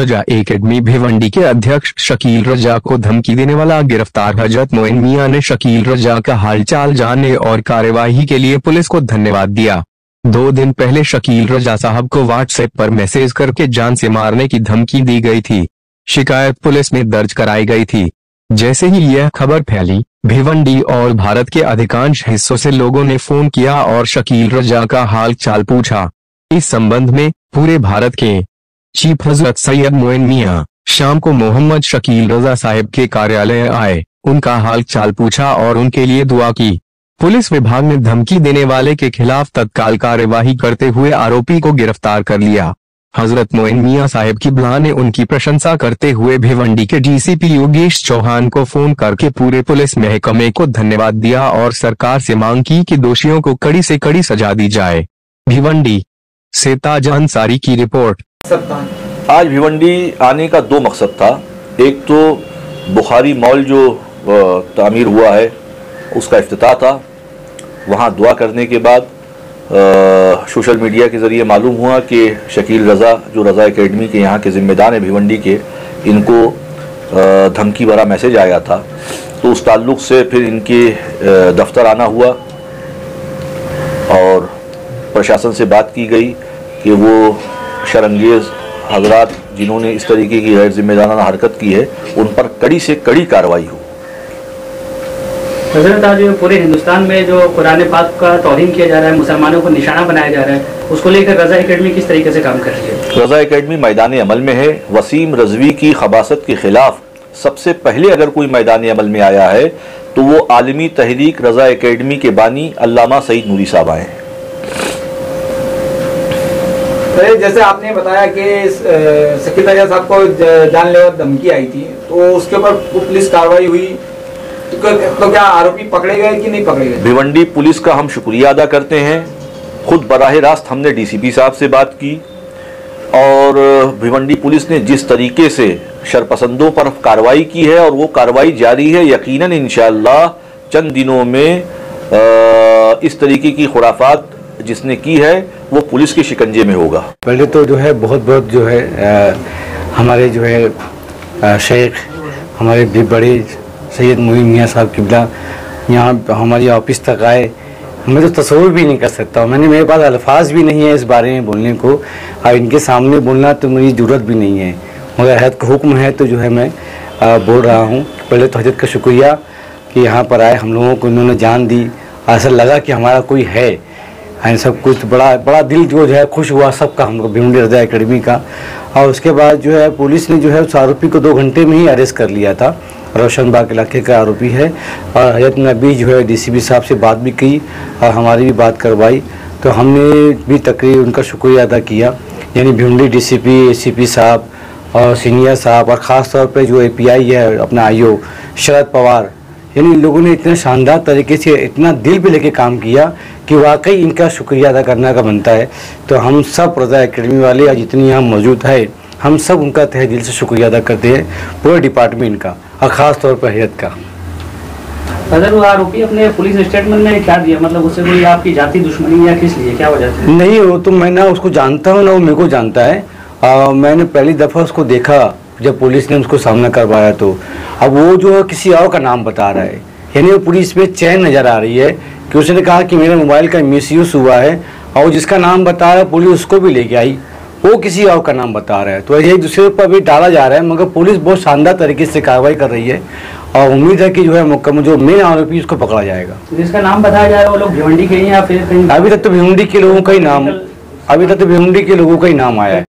रजा academy Bhiwandi के अध्यक्ष शकील रजा को धमकी देने वाला गिरफ़्तार हज़रत मोइन मियाँ ने शकील रजा का हालचाल जानने और कार्यवाही के लिए पुलिस को धन्यवाद दिया। दो दिन पहले शकील रजा साहब को व्हाट्सएप पर मैसेज करके जान से मारने की धमकी दी गई थी। शिकायत पुलिस में दर्ज कराई गई थी। जैसे ही यह खबर फैली, भिवंडी और भारत के अधिकांश हिस्सों से लोगों ने फ़ोन किया और शकील रजा का हाल चाल पूछा। इस संबंध में पूरे भारत के चीफ हज़रत सैयद मोइन मियाँ, शाम को मोहम्मद शकील रजा साहिब के कार्यालय आए, उनका हाल चाल पूछा और उनके लिए दुआ की। पुलिस विभाग ने धमकी देने वाले के खिलाफ तत्काल कार्यवाही करते हुए आरोपी को गिरफ़्तार कर लिया। हज़रत मोइन मियाँ साहिब की बुला ने उनकी प्रशंसा करते हुए भिवंडी के डीसीपी योगेश चौहान को फ़ोन करके पूरे पुलिस महकमे को धन्यवाद दिया और सरकार से मांग की कि दोषियों को कड़ी से कड़ी सजा दी जाए। भिवंडी, से ताज अंसारी की रिपोर्ट। आज भिवंडी आने का दो मकसद था। एक तो बुखारी मॉल जो तामीर हुआ है, उसका अफ्ताह था। वहाँ दुआ करने के बाद सोशल मीडिया के ज़रिए मालूम हुआ कि शकील रज़ा, जो रज़ा एकेडमी के यहाँ के ज़िम्मेदार हैं भिवंडी के, इनको धमकी भरा मैसेज आया था। तो उस ताल्लुक से फिर इनके दफ्तर आना हुआ और प्रशासन से बात की गई कि वो शरंगेज़ हजरात जिन्होंने इस तरीके की गैर जिम्मेदाराना हरकत की है उन पर कड़ी से कड़ी कार्रवाई हो। हज़रत आज पूरे हिंदुस्तान में जो कुरान पाक का तोहिन किया जा रहा है मुसलमानों को निशाना बनाया जा रहा है उसको लेकर रजा एकेडमी किस तरीके से काम कर रही है? रजा एकेडमी मैदान अमल में है। वसीम रजवी की खबासत के खिलाफ सबसे पहले अगर कोई मैदान अमल में आया है तो वो आलमी तहरीक रजा एकेडमी के बानी अल्लामा सईद नूरी साहब आए हैं। तो जैसे आपने बताया कि सकील साहब को जानलेवा धमकी आई थी तो उसके ऊपर पुलिस कार्रवाई हुई। तो क्या आरोपी पकड़े गए कि नहीं पकड़े गए? भिवंडी पुलिस का हम शुक्रिया अदा करते हैं। खुद बराह रास्त हमने डीसीपी साहब से बात की और भिवंडी पुलिस ने जिस तरीके से शरपसंदों पर कार्रवाई की है और वो कार्रवाई जारी है, यकीनन इन चंद दिनों में इस तरीके की खुराफात जिसने की है वो पुलिस के शिकंजे में होगा। पहले तो जो है बहुत बहुत जो है आ, हमारे जो है शेख हमारे भी बड़े सैयद मुहिम मियाँ साहब किबला यहाँ हमारी ऑफ़िस तक आए। मैं तो तस्वूर भी नहीं कर सकता मैंने मेरे पास अल्फाज भी नहीं है इस बारे में बोलने को। और इनके सामने बोलना तो मेरी ज़रूरत भी नहीं है। मगर हज़रत का हुक्म है तो जो है मैं आ, बोल रहा हूँ। पहले तो हज़रत का शुक्रिया कि यहाँ पर आए। हम लोगों को इन्होंने जान दी। ऐसा लगा कि हमारा कोई है। सब कुछ बड़ा बड़ा दिल जो है, खुश हुआ सबका, हम लोग भिवंडी रजा अकेडमी का। और उसके बाद जो है, पुलिस ने जो है, उस आरोपी को दो घंटे में ही अरेस्ट कर लिया था। रोशन बाग इलाके का आरोपी है। और हज़रत ने अभी जो है डीसीपी साहब से बात भी की और हमारी भी बात करवाई। तो हमने भी तकरीर, उनका शुक्रिया अदा किया। यानी भिंडी डीसीपी एसीपी साहब और सीनियर साहब और ख़ास तौर पे जो एपीआई है, अपना आईओ शरद पवार यानी इन लोगों ने इतने शानदार तरीके से इतना दिल पे लेके काम किया कि वाकई इनका शुक्रिया अदा करने का बनता है। तो हम सब रजा अकेडमी वाले या जितनी यहाँ मौजूद है हम सब उनका तह दिल से शुक्रिया अदा करते हैं पूरे डिपार्टमेंट का और ख़ास तौर पर हैत का। अगर वो आरोपी अपने पुलिस स्टेटमेंट में क्या दिया? मतलब उससे कोई आपकी जाति दुश्मनी या किस लिए? क्या वजह नहीं वो तो मैं ना उसको जानता हूँ ना वो मेरे को जानता है। आ, मैंने पहली दफ़ा उसको देखा जब पुलिस ने उसको सामना करवाया तो। अब वो जो है किसी और का नाम बता रहा है। यानी वो पुलिस में चैन नज़र आ रही है कि उसने कहा कि मेरे मोबाइल का मिस हुआ है और जिसका नाम बता रहा है पुलिस उसको भी लेके आई। वो किसी और का नाम बता रहा है। तो ऐसे एक दूसरे पर भी डाला जा रहा है मगर पुलिस बहुत शानदार तरीके से कार्रवाई कर रही है और उम्मीद है कि जो है मुकम्मल जो मेन आरोपी उसको पकड़ा जाएगा। जिसका नाम बताया जा रहा है वो लोग भिवंडी के हैं या फिर अभी तक तो भिवंडी के लोगों का ही नाम अभी तक तो भिवंडी के लोगों का ही नाम आया है।